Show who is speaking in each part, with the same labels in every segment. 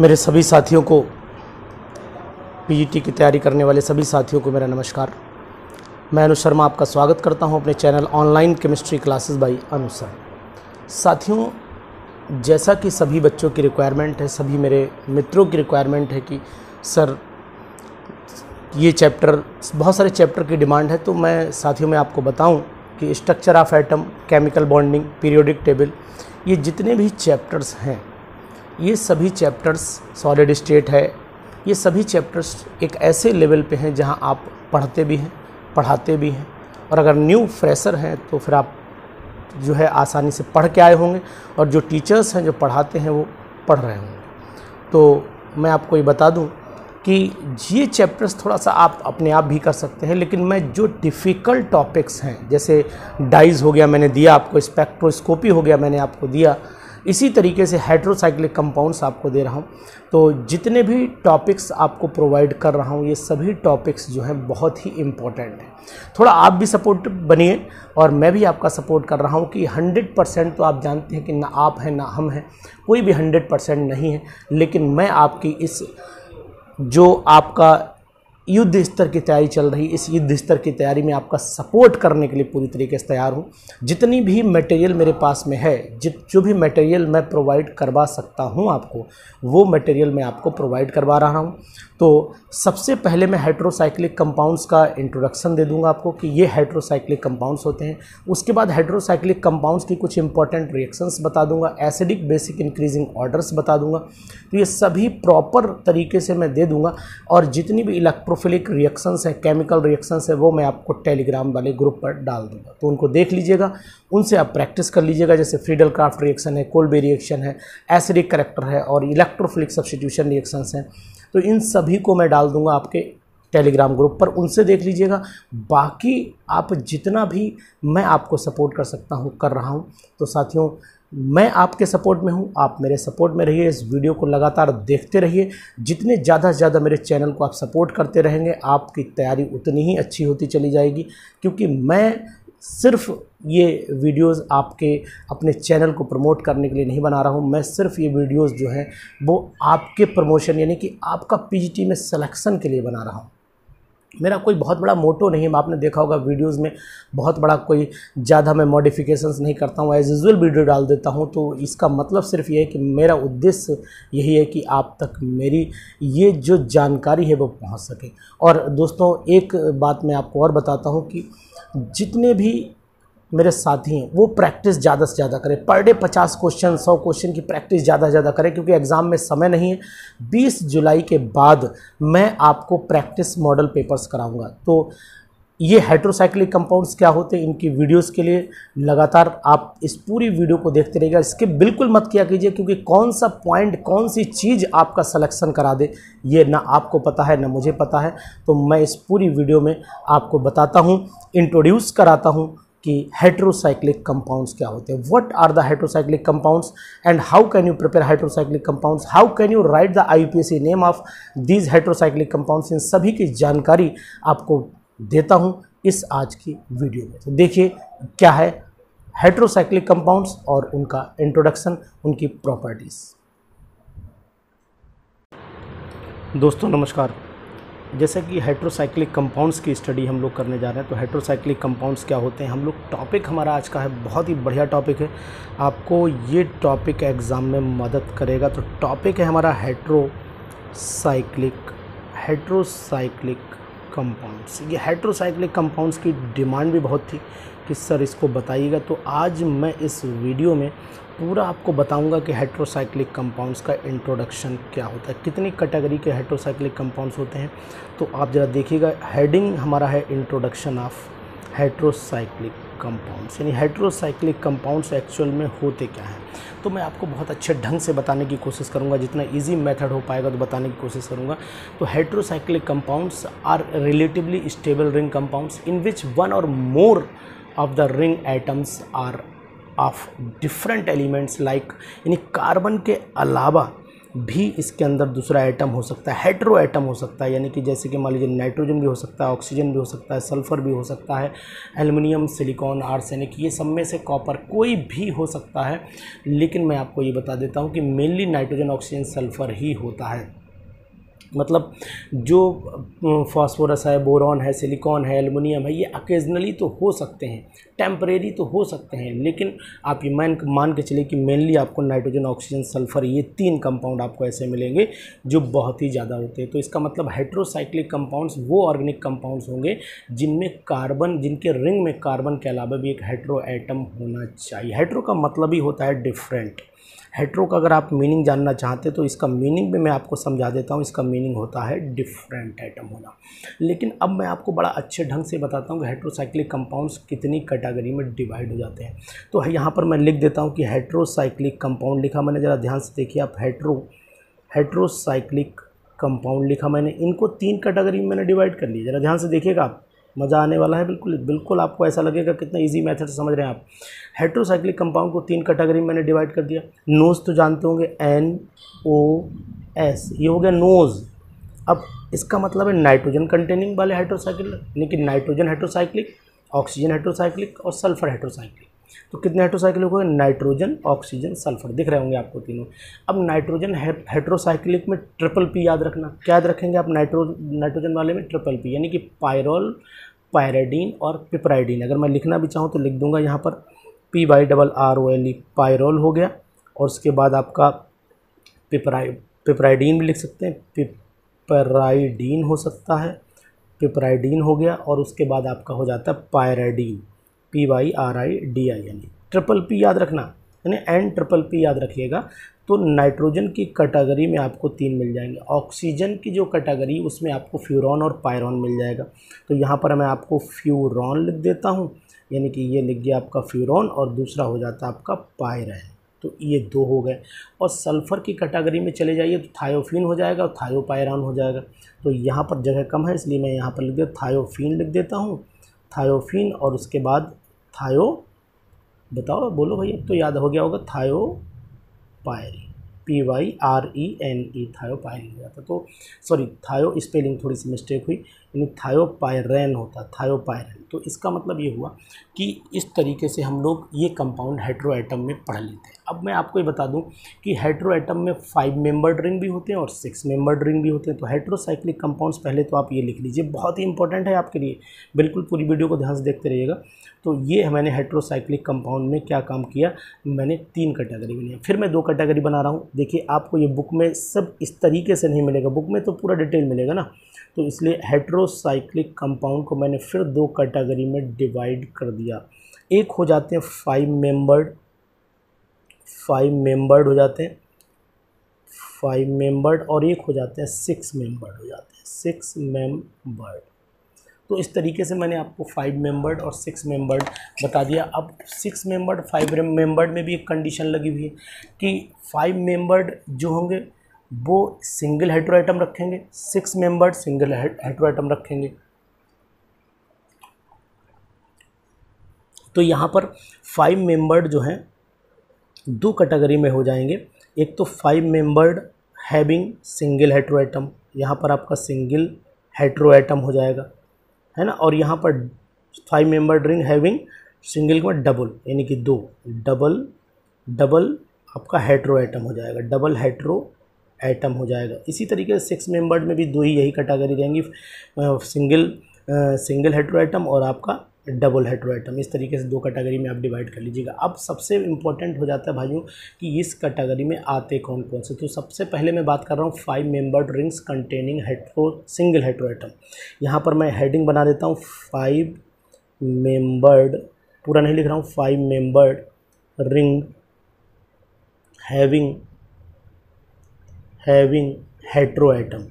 Speaker 1: मेरे सभी साथियों को पीजीटी की तैयारी करने वाले सभी साथियों को मेरा नमस्कार। मैं अनु शर्मा आपका स्वागत करता हूँ अपने channel online chemistry classes by Anu sir. साथियों, जैसा कि सभी बच्चों की रिक्वायरमेंट है, सभी मेरे मित्रों की रिक्वायरमेंट है कि, सर, ये चैप्टर बहुत सारे चैप्टर की डिमांड है तो मैं साथियों में आपको बताऊँ कि structure of atom chemical bonding periodic table ये जितने भी चैप्टर्स हैं ये सभी चैप्टर्स सॉलिड स्टेट है। ये सभी चैप्टर्स एक ऐसे लेवल पे हैं जहाँ आप पढ़ते भी हैं, पढ़ाते भी हैं। और अगर न्यू फ्रेशर हैं तो फिर आप जो है आसानी से पढ़ के आए होंगे। और जो टीचर्स हैं, जो पढ़ाते हैं, वो पढ़ रहे होंगे। तो मैं आपको ये बता दूँ कि ये चैप्टर्स थोड़ा सा आप अपने आप भी कर सकते हैं, लेकिन मैं जो डिफ़िकल्ट टॉपिक्स हैं, जैसे डाइज हो गया मैंने दिया आपको स्पेक्ट्रोस्कोपी हो गया मैंने आपको दिया इसी तरीके से हाइड्रोसाइक्लिक कंपाउंड्स आपको दे रहा हूँ। तो जितने भी टॉपिक्स आपको प्रोवाइड कर रहा हूँ, ये सभी टॉपिक्स जो हैं बहुत ही इम्पोर्टेंट हैं। थोड़ा आप भी सपोर्ट बनिए और मैं भी आपका सपोर्ट कर रहा हूँ कि 100 परसेंट तो आप जानते हैं कि ना आप हैं, ना हम हैं, कोई भी 100 परसेंट नहीं है, लेकिन मैं आपकी इस, जो आपका युद्ध स्तर की तैयारी चल रही। इस युद्ध स्तर की तैयारी में आपका सपोर्ट करने के लिए पूरी तरीके से तैयार हूँ। जितनी भी मटेरियल मेरे पास में है, जित, जो भी मटेरियल मैं प्रोवाइड करवा सकता हूँ आपको, वो मटेरियल मैं आपको प्रोवाइड करवा रहा हूँ। तो सबसे पहले मैं हाइड्रोसाइक्लिक कंपाउंड्स का इंट्रोडक्शन दे दूँगा आपको कि ये हाइड्रोसाइक्लिक कंपाउंड्स होते हैं। उसके बाद हाइड्रोसाइक्लिक कंपाउंड्स की कुछ इंपॉर्टेंट रिएक्शंस बता दूँगा एसिडिक बेसिक इंक्रीजिंग ऑर्डर्स बता दूँगा। तो ये सभी प्रॉपर तरीके से मैं दे दूँगा और जितनी भी इलेक्ट्रोफिलिक रिएक्शंस हैं केमिकल रिएक्शंस है, वो मैं आपको टेलीग्राम वाले ग्रुप पर डाल दूँगा। तो उनको देख लीजिएगा, उनसे आप प्रैक्टिस कर लीजिएगा। जैसे फ्रीडल क्राफ्ट रिएक्शन है कोल्बे रिएक्शन है एसिडिक करेक्टर है और इलेक्ट्रोफिलिक सब्सटीट्यूशन रिएक्शंस हैं। तो इन सभी को मैं डाल दूँगा आपके टेलीग्राम ग्रुप पर, उनसे देख लीजिएगा। बाकी आप जितना भी मैं आपको सपोर्ट कर सकता हूँ, कर रहा हूँ। तो साथियों मैं आपके सपोर्ट में हूँ, आप मेरे सपोर्ट में रहिए, इस वीडियो को लगातार देखते रहिए। जितने ज़्यादा से ज़्यादा मेरे चैनल को आप सपोर्ट करते रहेंगे, आपकी तैयारी उतनी ही अच्छी होती चली जाएगी। क्योंकि मैं सिर्फ़ ये वीडियोस आपके, अपने चैनल को प्रमोट करने के लिए नहीं बना रहा हूँ। मैं सिर्फ़ ये वीडियोस जो हैं, वो आपके प्रमोशन, यानी कि आपका पीजीटी में सिलेक्शन के लिए बना रहा हूँ। मेरा कोई बहुत बड़ा मोटो नहीं है। आपने देखा होगा वीडियोस में बहुत बड़ा कोई ज़्यादा मैं मॉडिफिकेशंस नहीं करता हूँ। एज यूजल वीडियो डाल देता हूँ। तो इसका मतलब सिर्फ़ ये है कि मेरा उद्देश्य यही है कि आप तक मेरी ये जो जानकारी है वो पहुँच सके। और दोस्तों, एक बात मैं आपको और बताता हूँ कि जितने भी मेरे साथी हैं, वो प्रैक्टिस ज़्यादा से ज़्यादा करें। पर डे पचास क्वेश्चन सौ क्वेश्चन की प्रैक्टिस ज़्यादा से ज़्यादा करें, क्योंकि एग्ज़ाम में समय नहीं है। बीस जुलाई के बाद मैं आपको प्रैक्टिस मॉडल पेपर्स कराऊँगा। तो ये हाइड्रोसाइक्लिक कंपाउंड्स क्या होते हैं, इनकी वीडियोस के लिए लगातार आप इस पूरी वीडियो को देखते रहिएगा। इसके बिल्कुल मत किया कीजिए, क्योंकि कौन सा पॉइंट कौन सी चीज़ आपका सिलेक्शन करा दे, ये ना आपको पता है, ना मुझे पता है। तो मैं इस पूरी वीडियो में आपको बताता हूँ इंट्रोड्यूस कराता हूँ कि हेट्रोसाइक्लिक कंपाउंड्स क्या होते हैं? What are the heterocyclic compounds and how can you prepare heterocyclic compounds how can you write the IUPSC name of these heterocyclic compounds इन सभी की जानकारी आपको देता हूँ इस आज की वीडियो में। तो देखिए, क्या है हेट्रोसाइक्लिक कंपाउंड्स और उनका इंट्रोडक्शन उनकी प्रॉपर्टीज़ दोस्तों, नमस्कार। जैसे कि हाइड्रोसाइक्लिक कंपाउंड्स की स्टडी हम लोग करने जा रहे हैं तो हाइड्रोसाइक्लिक कंपाउंड्स क्या होते हैं? हम लोग टॉपिक हमारा आज का है, बहुत ही बढ़िया टॉपिक है। आपको ये टॉपिक एग्ज़ाम में मदद करेगा। तो टॉपिक है हमारा हाइड्रोसाइक्लिक हाइड्रोसाइक्लिक कंपाउंड्स ये हाइड्रोसाइक्लिक कंपाउंड्स की डिमांड भी बहुत थी। कि सर इसको बताइएगा। तो आज मैं इस वीडियो में पूरा आपको बताऊँगा कि हेट्रोसाइक्लिक कंपाउंड्स का इंट्रोडक्शन क्या होता है, कितनी कैटेगरी के हेट्रोसाइक्लिक कंपाउंड्स होते हैं। तो आप ज़रा देखिएगा हेडिंग हमारा है इंट्रोडक्शन ऑफ़ हेट्रोसाइक्लिक कंपाउंड्स यानी हेट्रोसाइक्लिक कंपाउंड्स एक्चुअल में होते क्या हैं? तो मैं आपको बहुत अच्छे ढंग से बताने की कोशिश करूँगा। जितना इजी मेथड हो पाएगा तो बताने की कोशिश करूँगा। तो heterocyclic compounds are relatively stable ring compounds in which one or more of the ring atoms are of different elements like यानी कार्बन के अलावा भी इसके अंदर दूसरा एटम हो सकता है हेट्रो एटम हो सकता है, यानी कि जैसे कि मान लीजिए नाइट्रोजन भी हो सकता है ऑक्सीजन भी हो सकता है सल्फ़र भी हो सकता है एल्युमिनियम सिलिकॉन आर्सेनिक ये सब में से कॉपर कोई भी हो सकता है। लेकिन मैं आपको ये बता देता हूँ कि मेनली नाइट्रोजन ऑक्सीजन सल्फ़र ही होता है। मतलब जो फास्फोरस है बोरॉन है सिलिकॉन है एलुमिनियम है, ये अकेजनली तो हो सकते हैं टेम्परेरी तो हो सकते हैं, लेकिन आप ये मान मान के चलिए कि मेनली आपको नाइट्रोजन ऑक्सीजन सल्फ़र ये तीन कंपाउंड आपको ऐसे मिलेंगे जो बहुत ही ज़्यादा होते हैं। तो इसका मतलब हेट्रोसाइक्लिक कंपाउंड्स वो ऑर्गेनिक कंपाउंड्स होंगे जिनमें कार्बन जिनके रिंग में कार्बन के अलावा भी एक हाइड्रो एटम होना चाहिए। हाइड्रो का मतलब ही होता है डिफरेंट हेट्रो का अगर आप मीनिंग जानना चाहते हैं तो इसका मीनिंग भी मैं आपको समझा देता हूँ। इसका मीनिंग होता है डिफरेंट आइटम होना। लेकिन अब मैं आपको बड़ा अच्छे ढंग से बताता हूँ कि हेट्रोसाइक्लिक कंपाउंड्स कितनी कैटेगरी में डिवाइड हो जाते हैं। तो यहाँ पर मैं लिख देता हूँ कि हेट्रोसाइक्लिक कंपाउंड लिखा मैंने। ज़रा ध्यान से देखिए आप हेट्रो हेट्रोसाइक्लिक कंपाउंड लिखा मैंने। इनको तीन कैटेगरी में मैंने डिवाइड कर लिया ज़रा ध्यान से देखिएगा आप। मज़ा आने वाला है, बिल्कुल बिल्कुल आपको ऐसा लगेगा कितना इजी मेथड समझ रहे हैं आप। हेट्रोसाइक्लिक कंपाउंड को तीन कैटेगरी में मैंने डिवाइड कर दिया। नोज़ तो जानते होंगे एन ओ एस ये हो गया नोज़ अब इसका मतलब है नाइट्रोजन कंटेनिंग वाले हाइड्रोसाइक्लिक यानी कि नाइट्रोजन हाइड्रोसाइक्लिक ऑक्सीजन हाइड्रोसाइक्लिक और सल्फ़र हाइड्रोसाइक्लिक तो कितने हाइड्रोसाइक्लिक हो गए नाइट्रोजन ऑक्सीजन सल्फ़र दिख रहे होंगे आपको तीनों। अब नाइट्रोजन हाइड्रोसाइक्लिक में ट्रिपल पी याद रखना। क्या याद रखेंगे आप नाइट्रो नाइट्रोजन वाले में? ट्रिपल पी यानी कि पायरोल पायरेडीन और पिपराइडीन अगर मैं लिखना भी चाहूँ तो लिख दूँगा यहाँ पर। P Y double R O L E pyrrole हो गया। और उसके बाद आपका पिपराइ पिपराइडीन भी लिख सकते हैं। पिपराइडीन हो सकता है। पिपराइडीन हो गया। और उसके बाद आपका हो जाता है pyridine P Y R I D I यानी ट्रिपल पी याद रखना, यानी एन ट्रिपल पी याद रखिएगा तो नाइट्रोजन की कैटेगरी में आपको तीन मिल जाएँगे। ऑक्सीजन की जो कैटेगरी उसमें आपको फ्यूरॉन और पायरॉन मिल जाएगा। तो यहाँ पर मैं आपको फ्यूरॉन लिख देता हूँ, यानी कि ये लिख गया आपका फ्यूरॉन और दूसरा हो जाता आपका पायरन तो ये दो हो गए। और सल्फ़र की कैटेगरी में चले जाइए तो थायोफिन हो जाएगा और थायोपायरान हो जाएगा। तो यहाँ पर जगह कम है, इसलिए मैं यहाँ पर लिख देता थायोफिन लिख देता हूँ। थायोफिन और उसके बाद थायो। बताओ, बोलो भाई अब तो याद हो गया होगा, thiopyrene. P Y R E N E thio pyri हो जाता तो सॉरी थायो स्पेलिंग थोड़ी सी मिस्टेक हुई। यानी थायोपायरेन होता, थायोपायरेन। तो इसका मतलब ये हुआ कि इस तरीके से हम लोग ये कंपाउंड हेट्रो एटम में पढ़ लेते हैं। अब मैं आपको ये बता दूँ कि हेट्रो एटम में फाइव मेंबर्ड रिंग भी होते हैं और सिक्स मेंबर्ड रिंग भी होते हैं। तो हेट्रोसाइक्लिक कंपाउंड्स पहले तो आप ये लिख लीजिए, बहुत ही इंपॉर्टेंट है आपके लिए। बिल्कुल पूरी वीडियो को ध्यान से देखते रहिएगा। तो ये मैंने हेट्रोसाइक्लिक कंपाउंड में क्या काम किया, मैंने तीन कैटेगरी बनाई फिर मैं दो कैटेगरी बना रहा हूँ। देखिए, आपको ये बुक में सब इस तरीके से नहीं मिलेगा। बुक में तो पूरा डिटेल मिलेगा ना। तो इसलिए हेट्रोसाइक्लिक कंपाउंड को मैंने फिर दो कैटेगरी में डिवाइड कर दिया। एक हो जाते हैं फाइव मेंबर्ड फाइव मेंबर्ड हो जाते हैं फाइव मेंबर्ड और एक हो जाते हैं सिक्स मेंबर्ड हो जाते हैं सिक्स मेंबर्ड तो इस तरीके से मैंने आपको फाइव मेंबर्ड और सिक्स मेंबर्ड बता दिया। अब सिक्स मेंबर्ड फाइव मेंबर्ड में भी एक कंडीशन लगी हुई है कि फाइव मेंबर्ड जो होंगे वो सिंगल हेट्रोएटम रखेंगे सिक्स मेंबर्ड सिंगल हेट्रोएटम रखेंगे। तो यहाँ पर फाइव मेंबर्ड जो हैं, दो कैटेगरी में हो जाएँगे। एक तो five membered having single heteroatom यहाँ पर आपका सिंगल हेट्रोएटम हो जाएगा, है ना? और यहाँ पर five member ring having single में डबल यानी कि दो डबल डबल आपका हेट्रो एटम हो जाएगा डबल हेट्रो एटम हो जाएगा। इसी तरीके से सिक्स मेंबर्ड में भी दो ही यही कैटेगरी रहेंगी। सिंगल सिंगल हेट्रो एटम और आपका डबल हेट्रोएटम इस तरीके से दो कैटेगरी में आप डिवाइड कर लीजिएगा। अब सबसे इंपॉर्टेंट हो जाता है भाइयों कि इस कैटेगरी में आते कौन कौन से? तो सबसे पहले मैं बात कर रहा हूँ five membered rings containing hetero single heteroatom यहाँ पर मैं हेडिंग बना देता हूँ। फाइव मेंबर्ड पूरा नहीं लिख रहा हूँ। Five membered ring having having heteroatom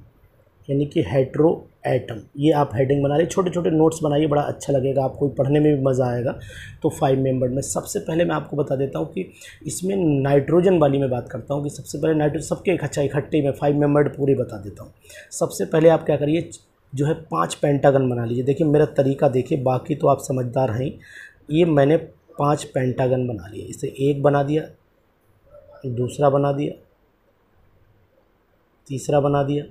Speaker 1: यानी कि हेट्रो एटम ये आप हेडिंग बना लीजिए छोटे छोटे नोट्स बनाइए, बड़ा अच्छा लगेगा, आपको पढ़ने में भी मज़ा आएगा। तो फाइव मेंबर में सबसे पहले मैं आपको बता देता हूँ कि इसमें नाइट्रोजन वाली मैं बात करता हूँ कि सबसे पहले नाइट्रोजन सबके इकट्ठा, इकट्ठे में फाइव मेंबर पूरी बता देता हूँ। सबसे पहले आप क्या करिए, जो है पाँच पेंटागन बना लीजिए। देखिए, मेरा तरीका देखिए, बाकी तो आप समझदार हैं। ये मैंने पाँच पेंटागन बना लिए। इसे एक बना दिया, दूसरा बना दिया तीसरा बना दिया,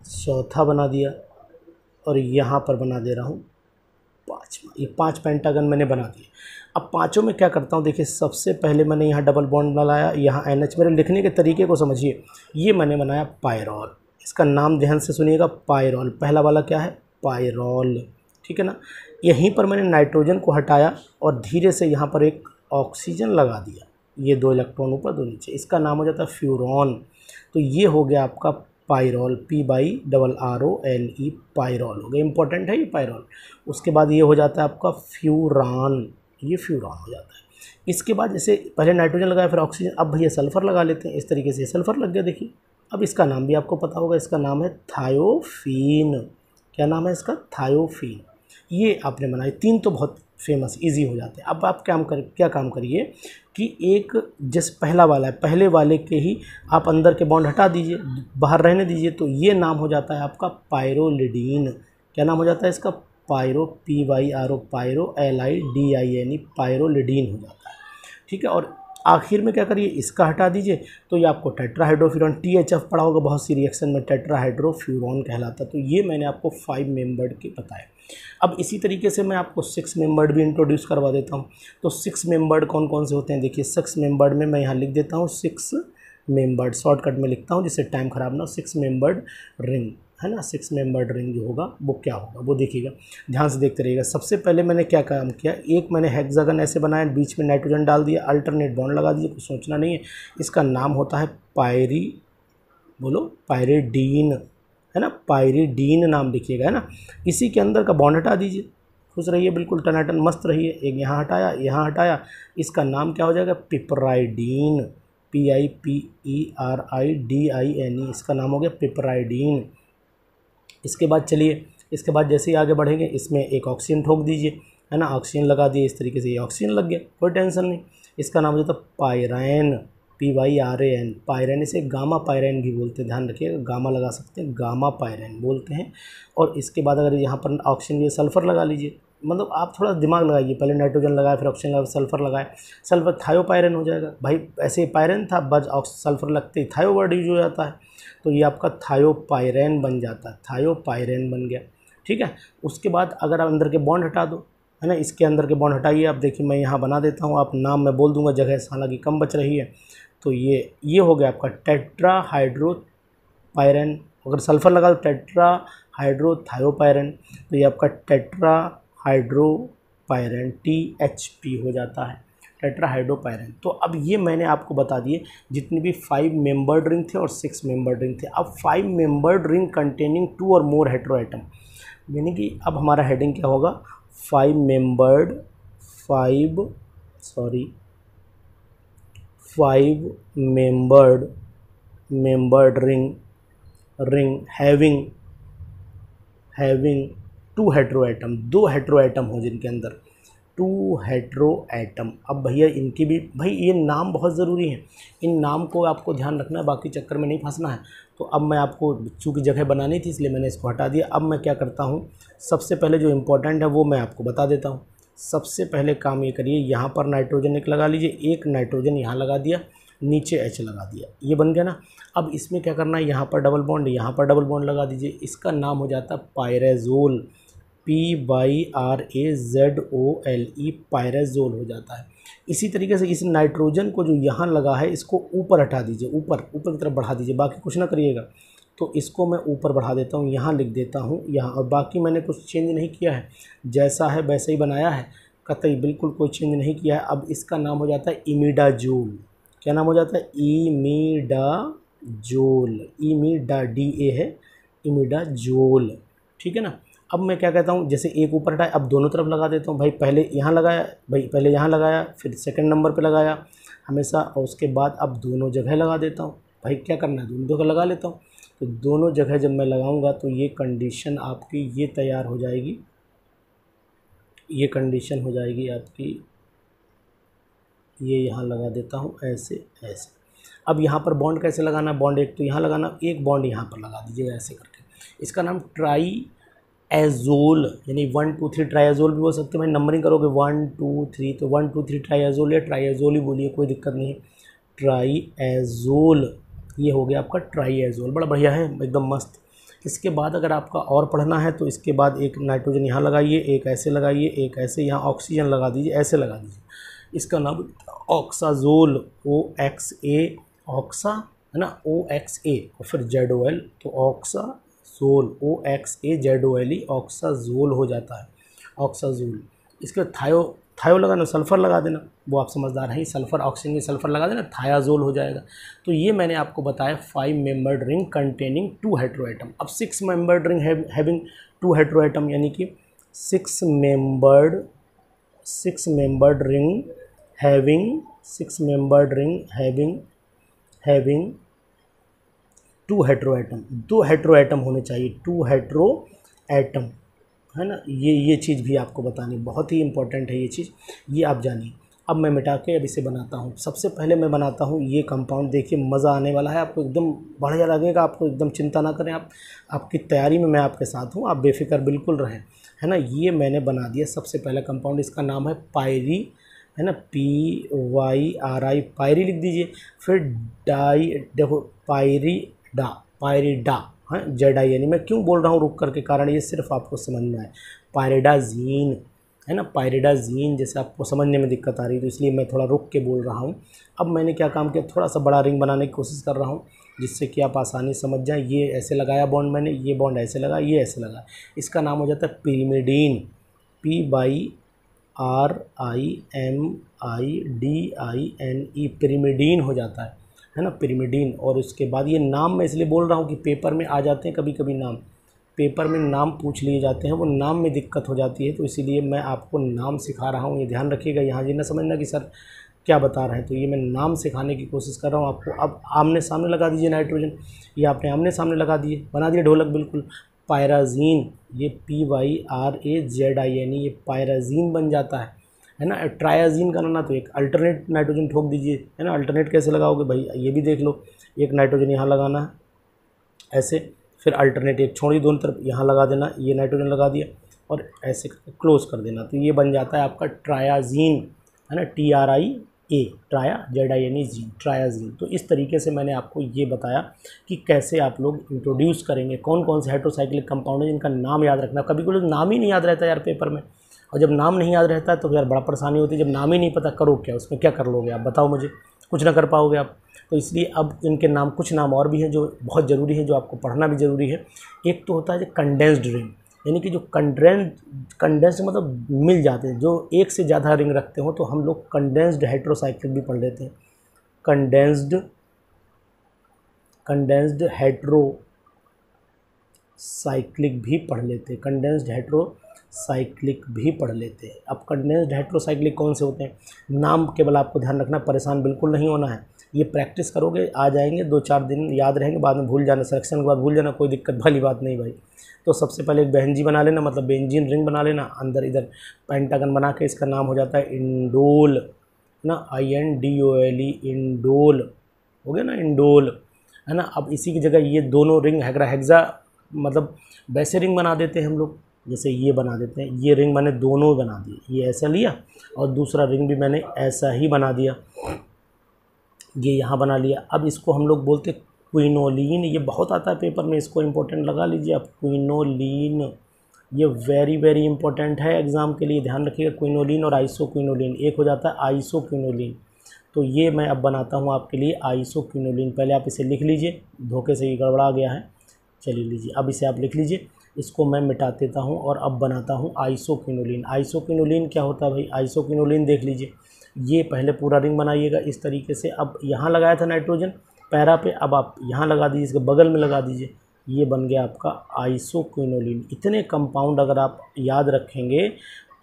Speaker 1: चौथा बना दिया और यहाँ पर बना दे रहा हूँ पाँचवा। ये पाँच पेंटागन मैंने बना दिए। अब पाँचों में क्या करता हूँ? देखिए, सबसे पहले मैंने यहाँ डबल बॉन्ड बनाया, यहाँ एन एच मेरे लिखने के तरीके को समझिए। ये मैंने बनाया पायरॉल इसका नाम ध्यान से सुनिएगा पायरॉल पहला वाला क्या है? पायरॉल ठीक है ना? यहीं पर मैंने नाइट्रोजन को हटाया और धीरे से यहाँ पर एक ऑक्सीजन लगा दिया। ये दो इलेक्ट्रॉन ऊपर, दो नीचे। इसका नाम हो जाता है फ्यूरॉन। तो ये हो गया आपका pyrrole, P Y double R O L E, pyrrole. हो गया इंपॉर्टेंट है ये पायरॉल। उसके बाद ये हो जाता है आपका फ्यूरान। ये फ्यूरान हो जाता है। इसके बाद जैसे पहले नाइट्रोजन लगाया, फिर ऑक्सीजन। अब भैया सल्फ़र लगा लेते हैं। इस तरीके से सल्फ़र लग गया, देखिए। अब इसका नाम भी आपको पता होगा, इसका नाम है थायोफीन। क्या नाम है इसका? थायोफीन। ये आपने बनाई तीन तो बहुत फ़ेमस इजी हो जाते हैं। अब आप क्या कर, क्या काम करिए कि एक जैसे पहला वाला है, पहले वाले के ही आप अंदर के बॉन्ड हटा दीजिए, बाहर रहने दीजिए तो ये नाम हो जाता है आपका पायरोलिडीन क्या नाम हो जाता है इसका? Pyrro P Y R O pyrro L I D I N E pyrrolidine हो जाता है। ठीक है, और आखिर में क्या करिए, इसका हटा दीजिए। तो ये आपको टेट्राहाइड्रोफ्यूरॉन टी एच एफ़ पढ़ा होगा, बहुत सी रिएक्शन में टेट्राहाइड्रोफ्यूरॉन कहलाता तो ये मैंने आपको फाइव मेंबर्ड के बताए अब इसी तरीके से मैं आपको सिक्स मेंबर्ड भी इंट्रोड्यूस करवा देता हूँ। तो सिक्स मेंबर्ड कौन कौन से होते हैं? देखिए सिक्स मेंबर्ड में मैं यहाँ लिख देता हूँ सिक्स मेंबर्ड शॉर्टकट में लिखता हूँ जिससे टाइम ख़राब ना सिक्स मेंबर्ड रिंग है ना सिक्स मेंबर रिंग जो होगा, वो क्या होगा? वो देखिएगा। ध्यान से देखते रहिएगा। सबसे पहले मैंने क्या काम किया? एक मैंने हेक्सागन ऐसे बनाया, बीच में नाइट्रोजन डाल दिया अल्टरनेट बॉन्ड लगा दिया, कुछ सोचना नहीं है। इसका नाम होता है पायरी बोलो पायरेडीन है ना? पायरीडीन नाम लिखिएगा, है ना? इसी के अंदर का बॉन्ड हटा दीजिए। खुश रहिए, बिल्कुल टनाटन मस्त रहिए। एक यहाँ हटाया यहाँ हटाया। इसका नाम क्या हो जाएगा? Piperidine P I P E R I D I N E इसका नाम हो गया पिपराइडीन इसके बाद चलिए, इसके बाद जैसे ही आगे बढ़ेंगे, इसमें एक ऑक्सीजन ठोक दीजिए, है ना? ऑक्सीजन लगा दिए, इस तरीके से ये ऑक्सीजन लग गया, कोई टेंशन नहीं। इसका नाम हो जाता pyran P Y R A N pyran इसे गामा पायरैन भी बोलते हैं, ध्यान रखिएगा गामा लगा सकते हैं गामा पायरैन बोलते हैं। और इसके बाद अगर यहाँ पर ऑक्सीजन सल्फ़र लगा लीजिए मतलब आप थोड़ा दिमाग लगाइए, पहले नाइट्रोजन लगाए, फिर ऑक्सीजन लगाए, सल्फ़र लगाए। सल्फ़र थायोपायरन हो जाएगा। भाई, ऐसे पायरन था बज सल्फ़र लगते ही थायो वर्ड यूज़ हो जाता है। तो ये आपका थायोपायरन बन जाता है, थायोपायरन बन गया। ठीक है? उसके बाद अगर आप अंदर के बॉन्ड हटा दो, है ना? इसके अंदर के बॉन्ड हटाइए। आप देखिए, मैं यहाँ बना देता हूँ, आप नाम मैं बोल दूँगा, जगह हालाँकि कम बच रही है। तो ये ये हो गया आपका टेट्रा हाइड्रोपायरन अगर सल्फ़र लगा तो टेट्रा हाइड्रोथायोपायरन तो ये आपका टेट्रा हाइड्रोपायरन टी एच पी हो जाता है टेट्राहाइड्रोपायरन तो अब ये मैंने आपको बता दिए, जितनी भी फाइव मेंबर्ड रिंग थे और सिक्स मेंबर्ड रिंग थे। अब five membered ring containing two और मोर हेट्रोएटम यानी कि अब हमारा हेडिंग क्या होगा? Five membered five sorry five membered membered ring ring having having two heteroatom दो हेट्रोएटम हो जिनके अंदर। Two heteroatom. अब भैया इनकी भी, भाई ये नाम बहुत ज़रूरी है। इन नाम को आपको ध्यान रखना है, बाकी चक्कर में नहीं फंसना है। तो अब मैं आपको चूँकि जगह बनानी थी, इसलिए मैंने इसको हटा दिया। अब मैं क्या करता हूँ, सबसे पहले जो इम्पोर्टेंट है वो मैं आपको बता देता हूँ। सबसे पहले काम ये करिए, यहाँ पर नाइट्रोजन एक लगा लीजिए, एक नाइट्रोजन यहाँ लगा दिया, नीचे एच लगा दिया। ये बन गया ना? अब इसमें क्या करना है, यहाँ पर डबल बॉन्ड यहाँ पर डबल बॉन्ड लगा दीजिए। इसका नाम हो जाता है pyrazole P Y R A Z O L E pyrazole हो जाता है। इसी तरीके से इस नाइट्रोजन को जो यहाँ लगा है, इसको ऊपर हटा दीजिए, ऊपर ऊपर की तरफ़ बढ़ा दीजिए, बाकी कुछ ना करिएगा। तो इसको मैं ऊपर बढ़ा देता हूँ, यहाँ लिख देता हूँ, यहाँ, और बाकी मैंने कुछ चेंज नहीं किया है। जैसा है वैसे ही बनाया है, कतई बिल्कुल कोई चेंज नहीं किया है। अब इसका नाम हो जाता है इमीडाजोल। क्या नाम हो जाता है? ईमीडाजोल ईमीडा डी ए है, इमीडाजोल। ठीक है ना? अब मैं क्या कहता हूँ, जैसे एक ऊपर हटाए, अब दोनों तरफ़ लगा देता हूँ। भाई पहले यहाँ लगाया, भाई पहले यहाँ लगाया, फिर सेकंड नंबर पे लगाया हमेशा, और उसके बाद अब दोनों जगह लगा देता हूँ। भाई क्या करना है, दोनों जगह लगा लेता हूँ। तो दोनों जगह जब मैं लगाऊँगा तो ये कंडीशन आपकी ये तैयार हो जाएगी। ये कंडीशन हो जाएगी आपकी, ये यहाँ लगा देता हूँ, ऐसे ऐसे। अब यहाँ पर बॉन्ड कैसे लगाना बॉन्ड एक तो यहाँ लगाना, एक बॉन्ड यहाँ पर लगा दीजिएगा ऐसे करके। इसका नाम ट्राई एजोल, यानी वन, टू, थ्री ट्राइजोल भी बोल सकते हैं। भाई नंबरिंग करोगे, वन, टू, थ्री तो वन, टू, थ्री ट्राइजोल या ट्राइजोल ही बोलिए, कोई दिक्कत नहीं। है ट्राई एजोल ये हो गया आपका ट्राईएजोल बड़ा बढ़िया है, एकदम मस्त। इसके बाद अगर आपका और पढ़ना है तो इसके बाद एक नाइट्रोजन यहाँ लगाइए, एक ऐसे लगाइए, एक ऐसे यहाँ ऑक्सीजन लगा दीजिए, ऐसे लगा दीजिए। इसका नाम ऑक्साजोल ओ एक्स ए ऑक्सा, है ना ओ एक्स ए और फिर जेड ओ एल तो oxazole O X, A, Z, O, L, E, oxazole हो जाता है। ऑक्साजोल। इसके थायो थायो लगाना, सल्फ़र लगा देना। वो आप समझदार हैं, सल्फ़र, ऑक्सीजन की सल्फ़र लगा देना, थायाजोल हो जाएगा। तो ये मैंने आपको बताया five membered ring containing two heteroatom अब six membered ring having two heteroatom यानी कि six membered six membered ring having six membered ring having having two heteroatom दो हेट्रोएटम होने चाहिए, टू हेट्रो एटम। है ना? ये ये चीज़ भी आपको बतानी, बहुत ही इंपॉर्टेंट है ये चीज़, ये आप जानिए। अब मैं मिटा के अब इसे बनाता हूँ। सबसे पहले मैं बनाता हूँ ये कंपाउंड देखिए मज़ा आने वाला है, आपको एकदम बढ़िया लगेगा, आपको एकदम चिंता ना करें आप, आपकी तैयारी में मैं आपके साथ हूँ, आप बेफिक्र बिल्कुल रहें। है ना? ये मैंने बना दिया, सबसे पहला कंपाउंड इसका नाम है पायरी, है ना? पी वाई आर आई पायरी लिख दीजिए, फिर डाई, देखो, पायरी डा, पायरी डा हाँ जेड यानी मैं क्यों बोल रहा हूँ रुक करके? कारण ये सिर्फ़ आपको समझना है। पायरेडाजीन है ना? पायरेडाजीन जैसे आपको समझने में दिक्कत आ रही है तो इसलिए मैं थोड़ा रुक के बोल रहा हूँ। अब मैंने क्या काम किया? थोड़ा सा बड़ा रिंग बनाने की कोशिश कर रहा हूँ, जिससे कि आप आसानी समझ जाएँ, ये ऐसे लगाया बॉन्ड मैंने, ये बॉन्ड ऐसे लगा ये ऐसे लगा इसका नाम हो जाता है pyrimidine, P Y R I M I D I N E, pyrimidine हो जाता है। है ना पिरीमिडीन और उसके बाद ये नाम मैं इसलिए बोल रहा हूँ कि पेपर में आ जाते हैं कभी कभी नाम। पेपर में नाम पूछ लिए जाते हैं, वो नाम में दिक्कत हो जाती है तो इसीलिए मैं आपको नाम सिखा रहा हूँ, ये ध्यान रखिएगा। यहाँ ये ना समझना कि सर क्या बता रहे हैं तो ये मैं नाम सिखाने की कोशिश कर रहा हूँ। आपको अब आमने सामने लगा दीजिए नाइट्रोजन, ये आपने आमने सामने लगा दिए, बना दिए ढोलक बिल्कुल। पायराजीन, ये P Y R A Z I N ये पायराजीन बन जाता है। है ना? ट्रायाजीन का ना तो एक अल्टरनेट नाइट्रोजन ठोक दीजिए, है ना? अल्टरनेट कैसे लगाओगे? भाई, ये भी देख लो। एक नाइट्रोजन यहाँ लगाना है, ऐसे। फिर अल्टरनेट एक छोड़ी दोनों तरफ़, यहाँ लगा देना, ये नाइट्रोजन लगा दिया और ऐसे क्लोज कर देना। तो ये बन जाता है आपका ट्रायाजीन है ना? T R I A tria Z I N E zine triazine तो इस तरीके से मैंने आपको ये बताया कि कैसे आप लोग इंट्रोड्यूस करेंगे कौन कौन से हाइड्रोसाइक्लिक कंपाउंड है, जिनका नाम याद रखना कभी कोई नाम ही नहीं याद रहता यार पेपर में। और जब नाम नहीं याद रहता है तो यार बड़ा परेशानी होती है। जब नाम ही नहीं पता, करो क्या, उसमें क्या कर लोगे आप? बताओ मुझे। कुछ ना कर पाओगे आप। तो इसलिए अब इनके नाम, कुछ नाम और भी हैं जो बहुत ज़रूरी है, जो आपको पढ़ना भी ज़रूरी है। एक तो होता है कंडेंस्ड रिंग यानी कि जो कंडेंस कंडेंस्ड मतलब मिल जाते हैं। जो एक से ज़्यादा रिंग रखते हो तो हम लोग कंडेंस्ड हेट्रोसाइक्लिक भी पढ़ लेते हैं। कंडेंस्ड कंडेंस्ड हेट्रो साइक्लिक भी पढ़ लेते हैं। कंडेंस्ड हेट्रो साइक्लिक भी पढ़ लेते हैं। अब कंडेंस्ड हेट्रोसाइक्लिक कौन से होते हैं? नाम केवल आपको ध्यान रखना, परेशान बिल्कुल नहीं होना है। ये प्रैक्टिस करोगे, आ जाएँगे दो चार दिन याद रहेंगे, बाद में भूल जाना सिलेक्शन के बाद भूल जाना, कोई दिक्कत वाली बात नहीं भाई। तो सबसे पहले एक बेंजी बना लेना मतलब बेंजीन रिंग बना लेना, अंदर इधर पेंटागन बना के इसका नाम हो जाता है इंडोल, है ना? I N D O L E indole, हो गया ना? इंडोल, है ना? अब इसी की जगह ये दोनों रिंग हैग्रा हेग्जा मतलब वैसे रिंग बना देते हैं हम लोग। जैसे ये बना देते हैं, ये रिंग मैंने दोनों बना दिए, ये ऐसा लिया और दूसरा रिंग भी मैंने ऐसा ही बना दिया। ये यहाँ बना लिया। अब इसको हम लोग बोलते क्विनोलिन ये बहुत आता है पेपर में, इसको इम्पोर्टेंट लगा लीजिए आप। क्विनोलिन ये वेरी वेरी इंपॉर्टेंट है एग्ज़ाम के लिए। ध्यान रखिएगा क्विनोलिन और आइसो क्विनोलिन एक हो जाता है आइसो क्विनोलिन तो ये मैं अब बनाता हूँ आपके लिए आइसो क्विनोलिन पहले आप इसे लिख लीजिए, धोखे से ये गड़बड़ा गया है। चलिए लीजिए, अब इसे आप लिख लीजिए। इसको मैं मिटा देता हूँ और अब बनाता हूँ आइसोकिनोलिन आइसोकिनोलिन क्या होता है भाई? आइसोकिनोलिन देख लीजिए। ये पहले पूरा रिंग बनाइएगा इस तरीके से। अब यहाँ लगाया था नाइट्रोजन, पैरा पे, अब आप यहाँ लगा दीजिए, इसके बगल में लगा दीजिए। ये बन गया आपका आइसोक्विनोलिन। इतने कंपाउंड अगर आप याद रखेंगे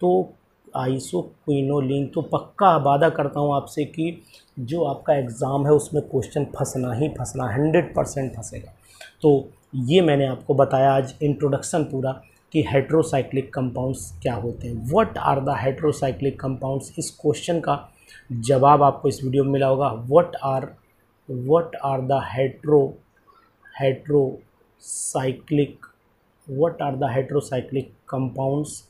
Speaker 1: तो आइसोक्विनोलिन तो पक्का वादा करता हूँ आपसे कि जो आपका एग्ज़ाम है उसमें क्वेश्चन फंसना ही फंसना, हंड्रेड परसेंट फंसेगा। तो ये मैंने आपको बताया आज इंट्रोडक्शन पूरा कि हेट्रोसाइक्लिक कंपाउंड्स क्या होते हैं। What are the heterocyclic compounds इस क्वेश्चन का जवाब आपको इस वीडियो में मिला होगा। What are what are the hetero heterocyclic what are the heterocyclic compounds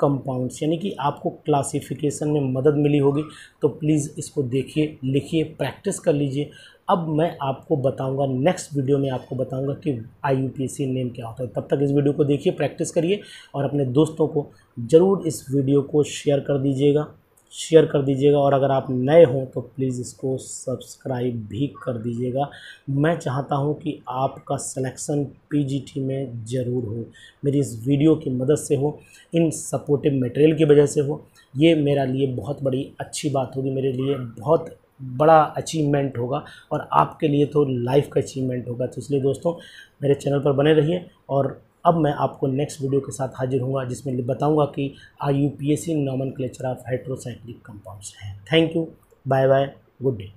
Speaker 1: compounds यानी कि आपको क्लासिफिकेशन में मदद मिली होगी। तो प्लीज़ इसको देखिए, लिखिए प्रैक्टिस कर लीजिए। अब मैं आपको बताऊँगा नेक्स्ट वीडियो में आपको बताऊँगा कि आई नेम क्या होता है। तब तक इस वीडियो को देखिए प्रैक्टिस करिए और अपने दोस्तों को ज़रूर इस वीडियो को शेयर कर दीजिएगा। शेयर कर दीजिएगा और अगर आप नए हों तो प्लीज़ इसको सब्सक्राइब भी कर दीजिएगा। मैं चाहता हूँ कि आपका सिलेक्शन पीजीटी में ज़रूर हो, मेरी इस वीडियो की मदद से हो, इन सपोर्टिव मटेरियल की वजह से हो। ये मेरा लिए बहुत बड़ी अच्छी बात होगी, मेरे लिए बहुत बड़ा अचीवमेंट होगा और आपके लिए तो लाइफ का अचीवमेंट होगा। तो इसलिए दोस्तों, मेरे चैनल पर बने रहिए और अब मैं आपको नेक्स्ट वीडियो के साथ हाजिर हूँ जिसमें बताऊँगा कि I U P S C nomenclature of hydrocyclic compounds हैं। Thank you bye bye good day